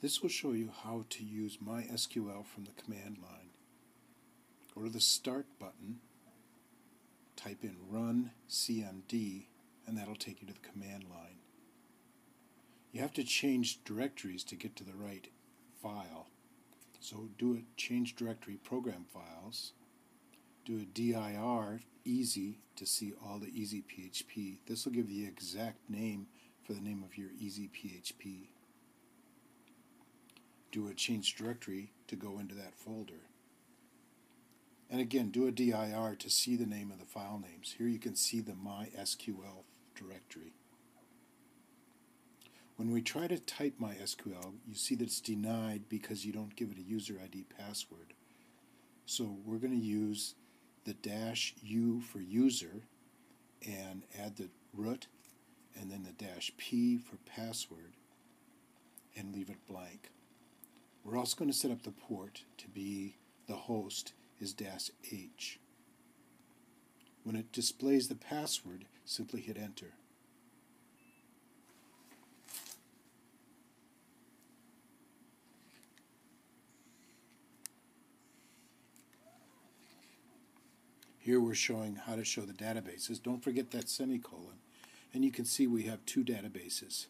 This will show you how to use MySQL from the command line. Go to the Start button, type in Run CMD, and that'll take you to the command line. You have to change directories to get to the right file. So do a change directory program files, do a dir easy to see all the EasyPHP. This will give the exact name for the name of your EasyPHP. Do a change directory to go into that folder. And again, do a dir to see the name of the file names. Here you can see the MySQL directory. When we try to type MySQL, you see that it's denied because you don't give it a user ID password. So we're going to use the dash U for user and add the root and then the dash P for password and leave it blank. We're also going to set up the port to be the host is dash H. When it displays the password, simply hit enter. Here we're showing how to show the databases. Don't forget that semicolon. And you can see we have two databases.